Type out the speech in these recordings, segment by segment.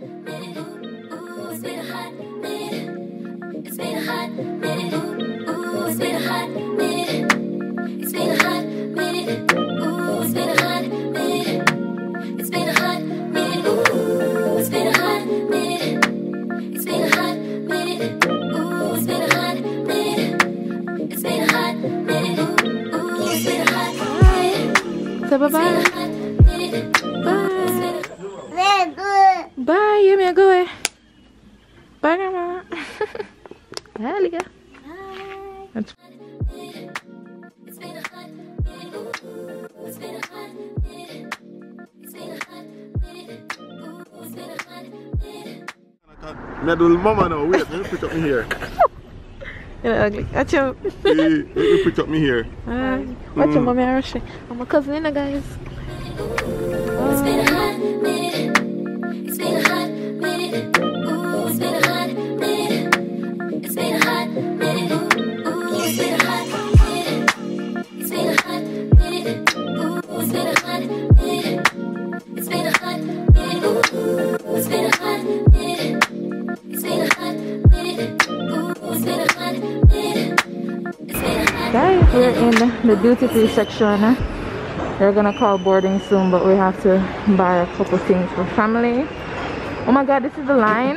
Yeah. put up me here. You look ugly. Watch out. Eh, Let me put up me here. Bye. Watch your mommy Archie. I'm a cousin in guys. Guys, we're in the duty free section. They're gonna call boarding soon, but we have to buy a couple things for family. Oh my god, this is the line.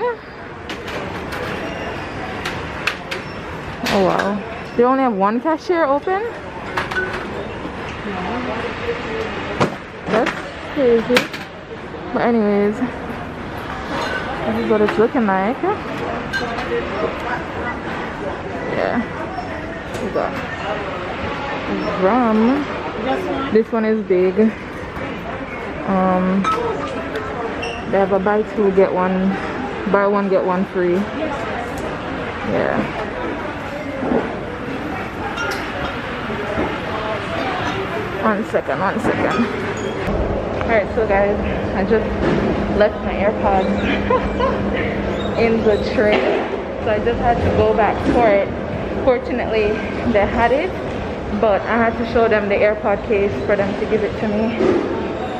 Oh wow. They only have one cashier open? That's crazy. But anyways, this is what it's looking like. Yeah. We got rum. This one is big. Um, they have a buy two get one, buy one get one free. Yeah. One second, one second. Alright, so guys, I just left my AirPods in the tray. So I just had to go back for it. Fortunately, they had it, but I had to show them the AirPod case for them to give it to me.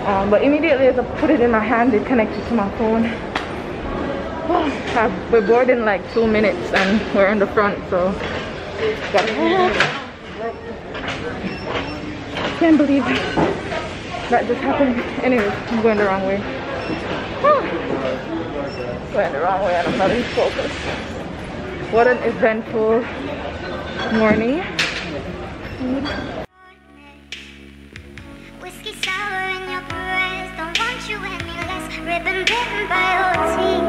Um, but immediately as I put it in my hand, it connected to my phone. We're bored in like two minutes and we're in the front, so can't believe that just happened. Anyways, I'm going the wrong way. going the wrong way and I'm not in focus. What an eventful morning. Whiskey sour in your breath. Don't want you any less. Ribbon bitten by your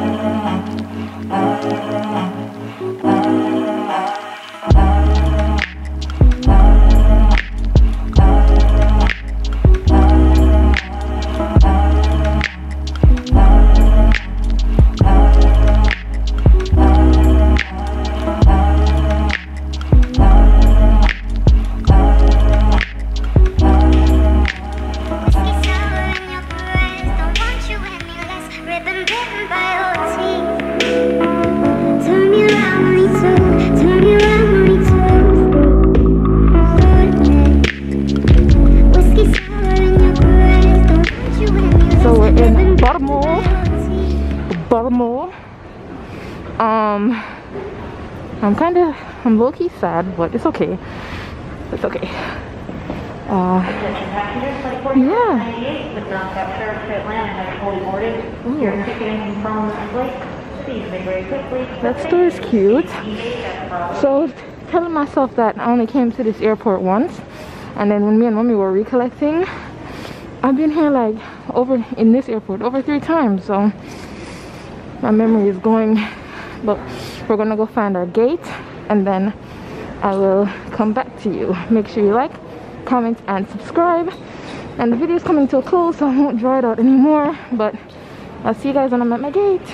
Whiskey low-key sad, but it's okay. It's okay. Uh, yeah. That store is cute. So telling myself that I only came to this airport once and then when me and mommy were recollecting I've been here like over in this airport over three times so my memory is going but we're gonna go find our gate and then I will come back to you. Make sure you like comment and subscribe. And the video is coming to a close so I won't draw it out anymore but I'll see you guys when I'm at my gate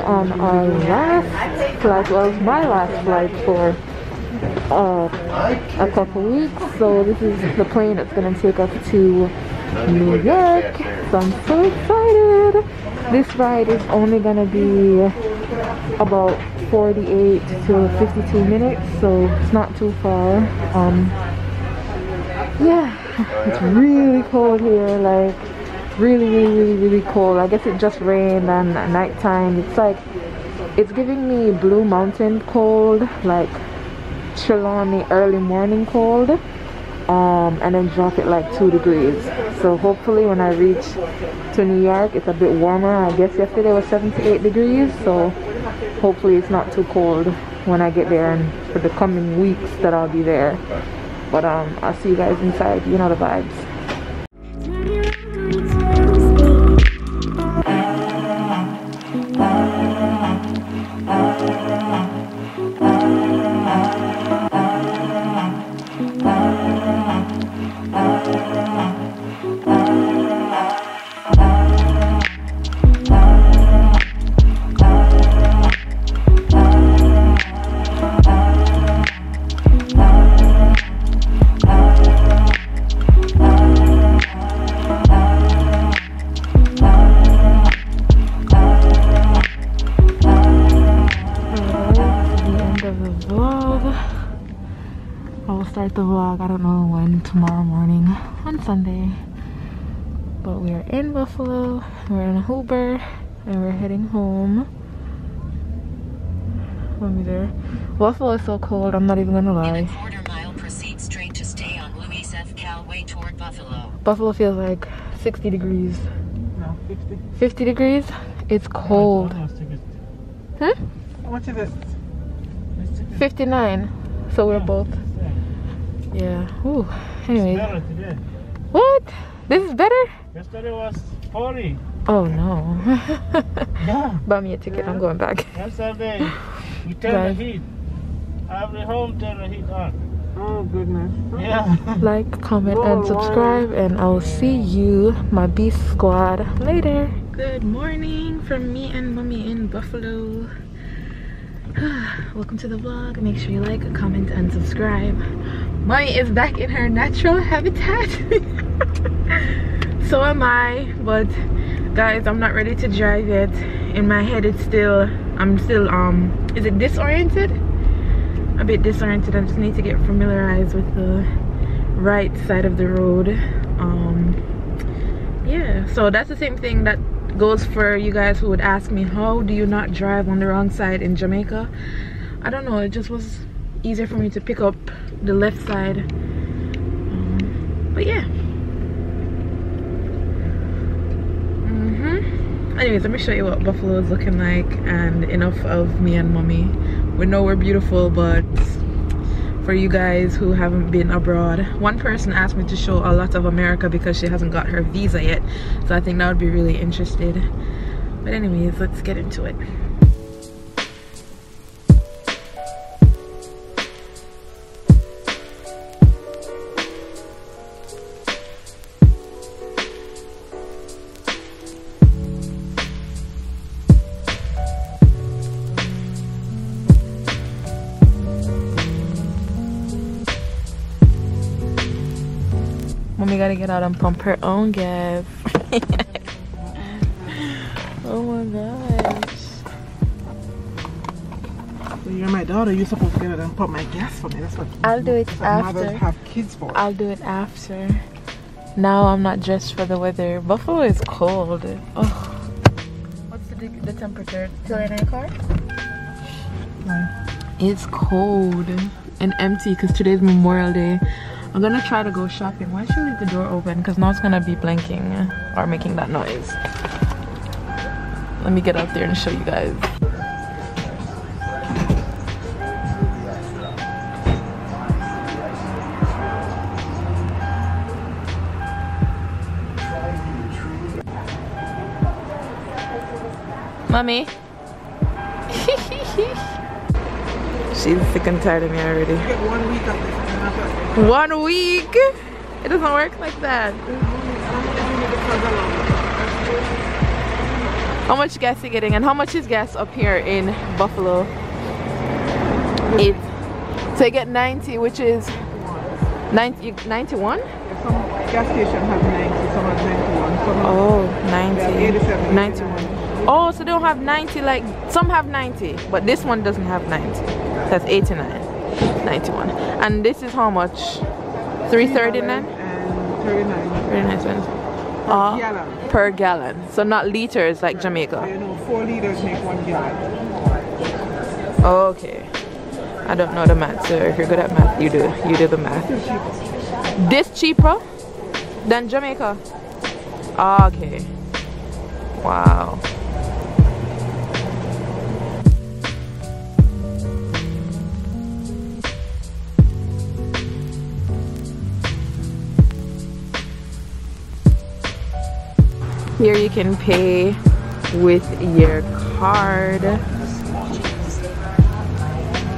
on our last flight well my last flight for uh, a couple weeks. So this is the plane that's going to take us to New York. So I'm so excited. This ride is only going to be about 48 to 52 minutes so it's not too far. Um yeah it's really cold here like really really really really cold. I guess it just rained and at nighttime it's like it's giving me blue mountain cold like Trelawny early morning cold um and then drop it like two degrees. So hopefully when i reach to new york it's a bit warmer. I guess yesterday was 78 degrees so hopefully it's not too cold when i get there and for the coming weeks that i'll be there. But um i'll see you guys inside. You know the vibes Sunday. But we are in Buffalo, we're in a Uber, and we're heading home. Let me there. Buffalo is so cold, I'm not even gonna In lie. a quarter mile, proceed straight to stay on Louis F. Calway toward Buffalo. Buffalo feels like 60 degrees. No, 50. 50 degrees? It's cold. Huh? How much is it? 59. So we're both. Yeah. Ooh. Anyway. Better today. What? This is better? Yesterday was 40. Oh no. Yeah. Buy me a ticket. I'm going back. Yesterday, we turn Right. the heat. Every home turn the heat on. Oh, goodness. Yeah. Like, comment, and subscribe, and I'll see you, my Beast Squad, later. Good morning from me and mommy in Buffalo. Welcome to the vlog. Make sure you like, comment, and subscribe. Mommy is back in her natural habitat. so am I, but guys, I'm not ready to drive yet. In my head, it's still, I'm still, um, is it disoriented? a bit disoriented. I just need to get familiarized with the right side of the road. Um, yeah, so that's the same thing that goes for you guys who would ask me, how do you not drive on the wrong side in Jamaica? I don't know, it just was easier for me to pick up the left side. Um, but yeah. hmm Anyways, let me show you what Buffalo is looking like and enough of me and mommy. We know we're beautiful, but for you guys who haven't been abroad, one person asked me to show a lot of America because she hasn't got her visa yet. So I think that would be really interested. But anyways, let's get into it. Mommy gotta get out and pump her own gas. oh my gosh. So you're my daughter. You're supposed to get out and pump my gas for me. That's what. I'll do it that's what after. have kids for. I'll do it after. Now I'm not dressed for the weather. Buffalo is cold. Oh. What's the, the temperature? Still in your car? It's cold and empty because today's Memorial Day. I'm gonna try to go shopping. Why should I leave the door open? Because now it's gonna be blinking or making that noise. Let me get out there and show you guys. Mommy. She's sick and tired of me already. One week of this. and then after that, One week? It doesn't work like that. How much gas you getting and how much is gas up here in Buffalo? Eight. So you get 90 which is 90, 91? Some gas station has 90, some has 91. Some have Oh, 90. 87, 91. Oh, so they don't have 90 like some have 90, but this one doesn't have 90. That's 89. 91. And this is how much? 339? And 39. 39 cents. Uh, gallon. per gallon. So not liters like Jamaica. Know, 4 liters make 1 gallon. Okay. I don't know the math, so if you're good at math, you do. You do the math. This cheaper than Jamaica? Ah, Okay. Wow. Here you can pay with your card.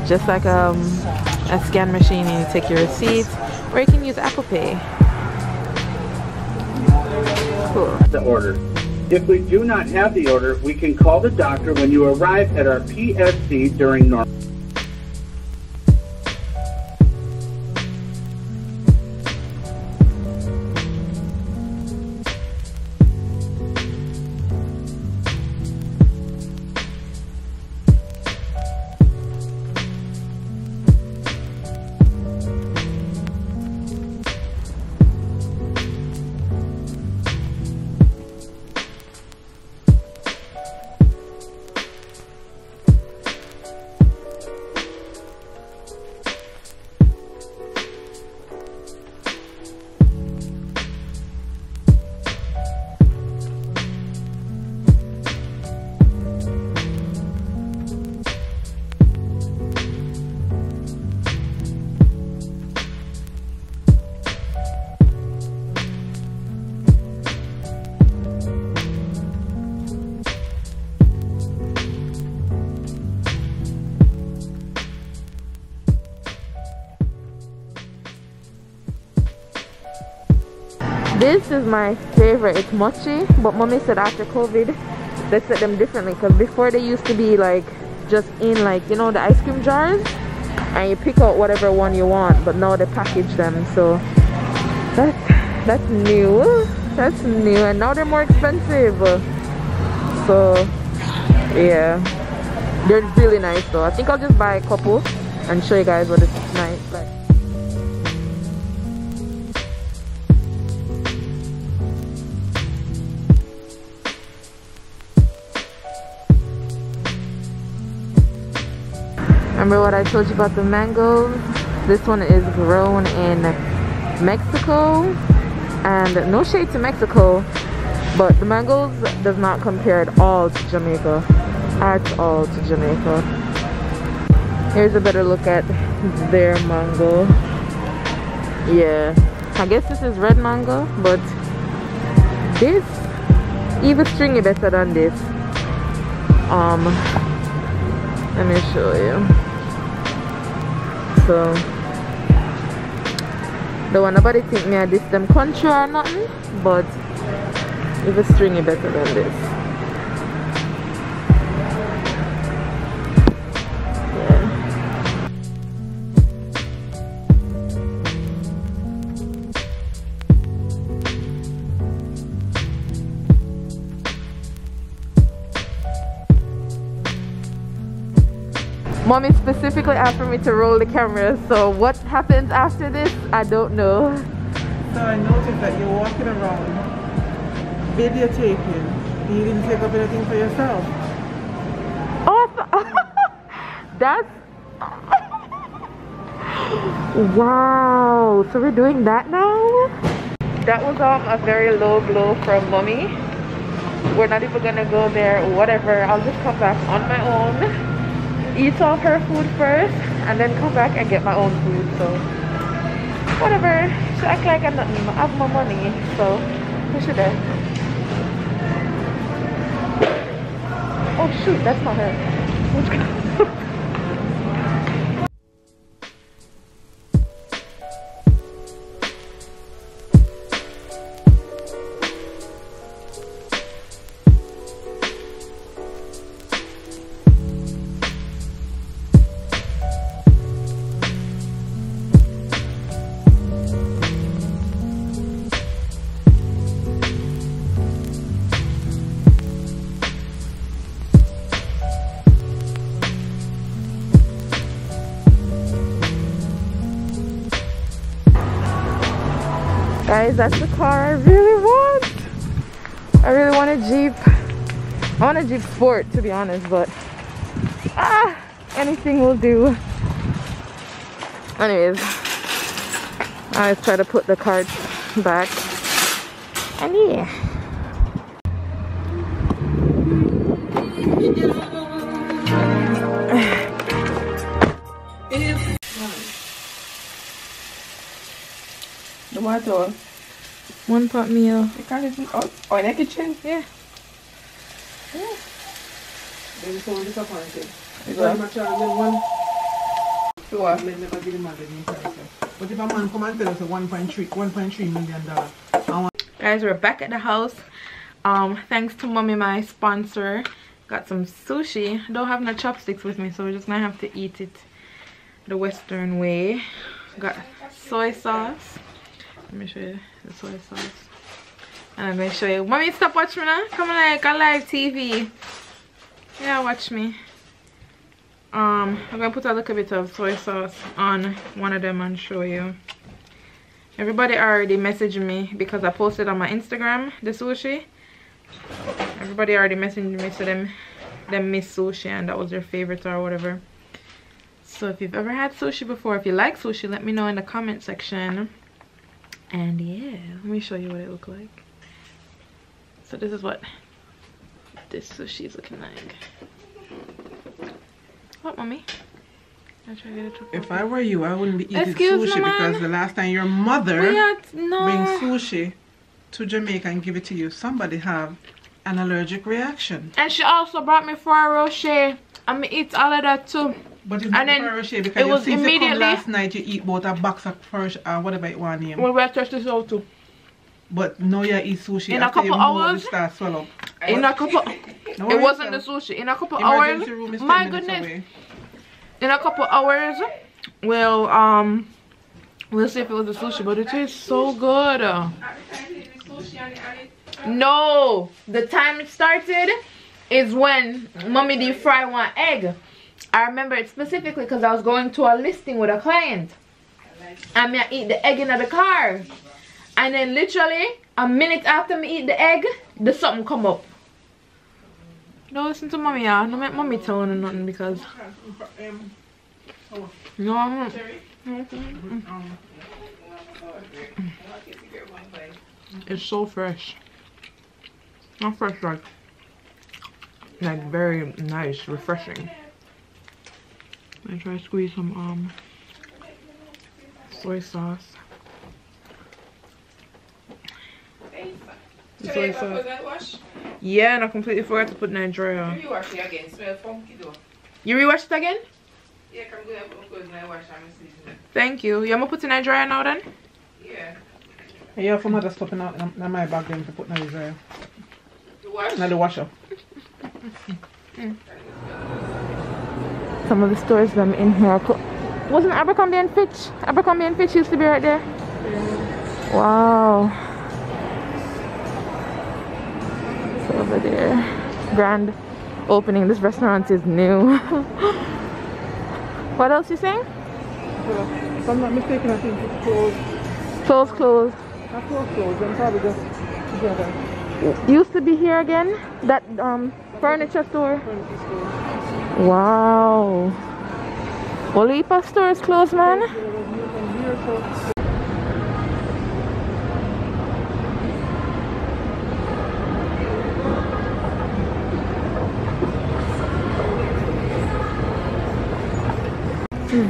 Just like um, a scan machine and you take your receipt. Or you can use Apple Pay. Cool. the order. If we do not have the order, we can call the doctor when you arrive at our PSC during normal. This is my favorite. It's mochi, but mommy said after COVID, they set them differently because before they used to be like just in like you know the ice cream jars, and you pick out whatever one you want. But now they package them, so that's that's new. That's new, and now they're more expensive. So yeah, they're really nice though. I think I'll just buy a couple and show you guys what it's nice like. Remember what I told you about the mangoes? This one is grown in Mexico and no shade to Mexico but the mangoes does not compare at all to Jamaica at all to Jamaica. Here's a better look at their mango. Yeah I guess this is red mango but this even stringy better than this. Um let me show you so don't want nobody think me I diss them country or nothing but even stringy better than this Mommy specifically asked for me to roll the camera, so what happens after this, I don't know. So I noticed that you're walking around, videotaping. You didn't take up anything for yourself. Oh, th- that's wow. So we're doing that now. That was um a very low blow from mommy. We're not even gonna go there. Whatever. I'll just come back on my own, eat all her food first, and then come back and get my own food. So whatever. She act like I nothing. I have my money, so push it there. Oh shoot, that's not her. Guys, that's the car I really want. I really want a Jeep. I want a Jeep Sport to be honest, but ah, anything will do. Anyways, I always try to put the carts back. And yeah. The water. One pot meal. You can't even, oh, oh, in the kitchen? Yeah. Then so disappointed. Because my child, they want. So what? They never give the man the new price. But if a man come and tell us a 1.3 1.3 million dollar, I want guys we're back at the house um thanks to mommy my sponsor got some sushi don't have no chopsticks with me so we're just gonna have to eat it the western way got soy sauce let me show you. The soy sauce and i'm gonna show you. Mommy stop watching me now? Come on like a live tv yeah watch me. Um i'm gonna put a little bit of soy sauce on one of them and show you. Everybody already messaged me because i posted on my instagram the sushi. Everybody already messaged me to them them miss sushi and that was their favorite or whatever. So if you've ever had sushi before if you like sushi let me know in the comment section and yeah let me show you what it look like so this is what this sushi is looking like what mommy I try to get it to If I were you, I wouldn't be eating Excuse sushi ma'am? because the last time your mother We had- no. brings sushi to Jamaica and give it to you, somebody have an allergic reaction. and she also brought me Ferrero Rocher i'm gonna eat all of that too But it's And not then because it you was immediately- last night you eat both a box of Ferrero uh, whatever it want name. Well, we're this out too. But now you eat sushi In a couple hours? start swell up. In a couple, No it wasn't the sushi. In a couple Emergency hours, my goodness. away. In a couple hours, we'll um, we'll see if it was the sushi, but it tastes so good. No, the time it started is when mommy deep fry one egg. I remember it specifically because I was going to a listing with a client. And me I eat the egg in the car. And then literally a minute after me eat the egg, the something come up. Don't listen to mommy, y'all. Don't make mommy tell her nothing because no, I'm not. It's so fresh. Not fresh, like like very nice, refreshing. I try to squeeze some um soy sauce. The soy sauce. Yeah, and I completely forgot to put Nigeria. You wash it again, smell funky though. You rewatch it again? Yeah, come go I'm going to wash and season it. Thank you. You want me to put in Nigeria now then? Yeah. Yeah, from other stuff in, in, in my bag then to put in the, You wash? in the washer. Some of the stores them in here. Wasn't Abercrombie and Fitch? Abercrombie and Fitch used to be right there. Wow. It's over there. Grand opening. This restaurant is new. What else you saying? If I'm not mistaken, I think it's closed. Close, close. Not closed, closed. I'm probably just together. Used to be here again. That um furniture store. Wow. Olipa store is closed, man.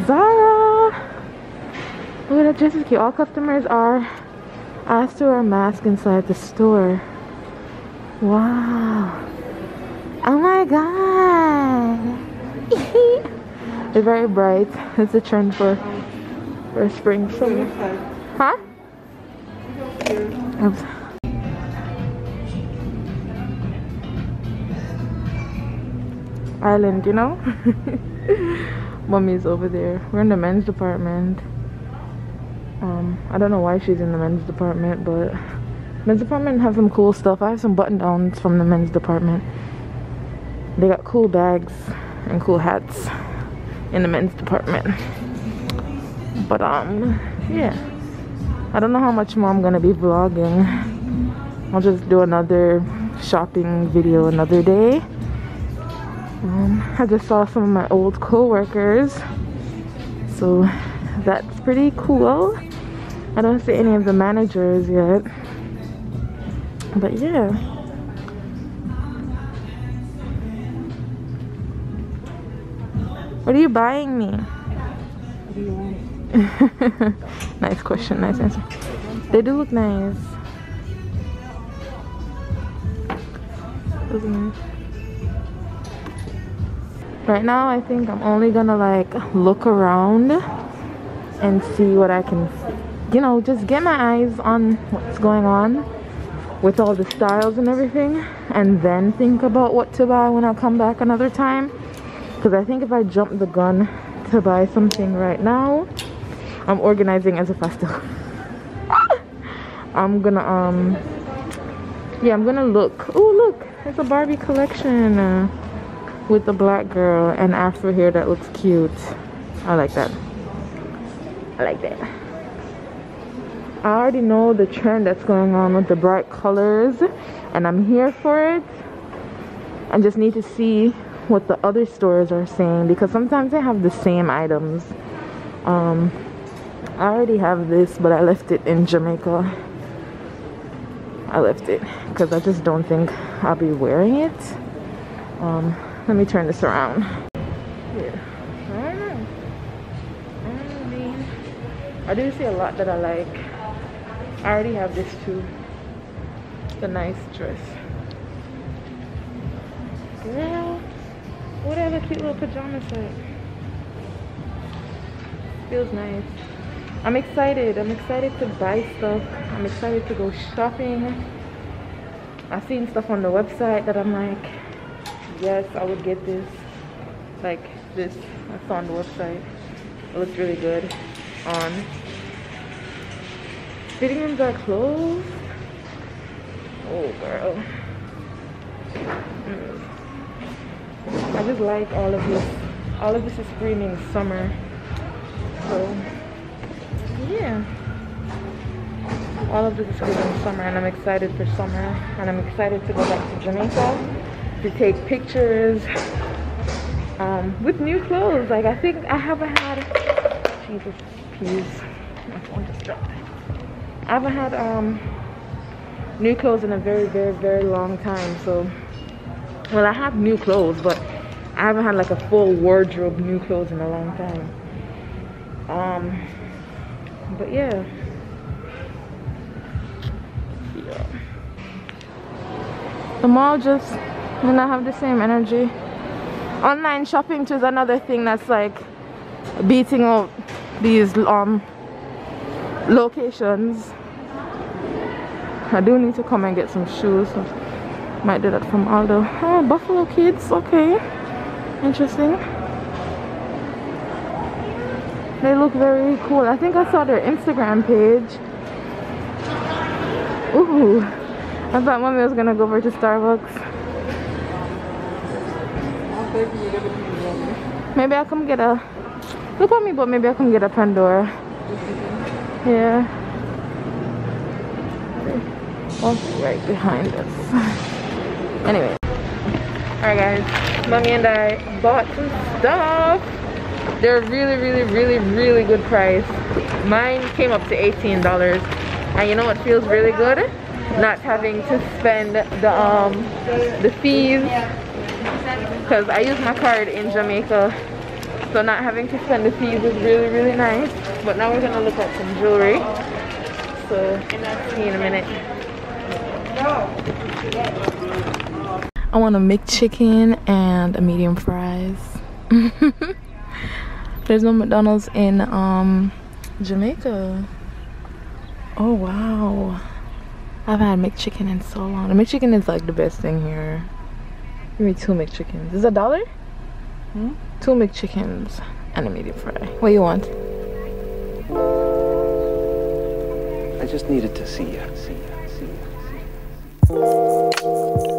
Zara. Look at that dress is cute. All customers are asked to wear a mask inside the store. Wow. Oh my god. They're very bright. It's a trend for for spring summer. Huh? Oops. Island, you know? Mommy's over there. We're in the men's department. Um, I don't know why she's in the men's department, but men's department have some cool stuff. I have some button downs from the men's department. They got cool bags and cool hats in the men's department. But um, yeah. I don't know how much more I'm gonna be vlogging. I'll just do another shopping video another day. Um, I just saw some of my old co-workers. So that's pretty cool. I don't see any of the managers yet. But yeah. What are you buying me? nice question, nice answer. They do look nice. Those nice. Right now, I think I'm only gonna like look around and see what I can, you know, just get my eyes on what's going on with all the styles and everything, and then think about what to buy when I come back another time. Because I think if I jump the gun to buy something right now, I'm organizing as if I. I'm gonna um. Yeah, I'm gonna look. Oh look, it's a Barbie collection. Uh, with the black girl and afro hair that looks cute. I like that. I like that. I already know the trend that's going on with the bright colors and I'm here for it. I just need to see what the other stores are saying because sometimes they have the same items. Um, I already have this but I left it in Jamaica. I left it because I just don't think I'll be wearing it. Um, let me turn this around. I don't know. I don't. I do see a lot that I like. I already have this too. It's a nice dress. Girl, what the cute little pajamas like? Feels nice. I'm excited. I'm excited to buy stuff. I'm excited to go shopping. I've seen stuff on the website that I'm like, yes i would get this like this i saw on the website it looks really good on fitting rooms are closed oh girl mm. I just like all of this all of this is screaming summer so yeah all of this is screaming summer and i'm excited for summer and i'm excited to go back to jamaica to take pictures um, with new clothes. Like I think I haven't had Jesus, please, my phone just dropped. I haven't had um, new clothes in a very, very, very long time. So, well, I have new clothes, but I haven't had like a full wardrobe new clothes in a long time. Um, but yeah. Yeah. The mall just may not have the same energy. Online shopping too is another thing that's like beating out these um locations. I do need to come and get some shoes. So might do that from Aldo. Oh, Buffalo Kids. Okay. Interesting. They look very cool. I think I saw their Instagram page. Ooh. I thought mommy was gonna go over to Starbucks. Maybe I'll come get a Look at me, but maybe I can get a Pandora. Yeah. Oh, right behind us. anyway. Alright guys, mommy and I bought some stuff. They're really, really, really, really good price. Mine came up to $18. And you know what feels really good? Not having to spend the um the fees. Because I use my card in Jamaica. So not having to spend the fees is really, really nice. But now we're gonna look at some jewelry. So see you in a minute. I want a McChicken and a medium fries. There's no McDonald's in um Jamaica. Oh wow. I've had McChicken in so long. The McChicken is like the best thing here. Give me two McChickens. Is it a dollar? Hmm? Two McChickens and a medium fry. What you want? I just needed to see you. See you. See you. See you.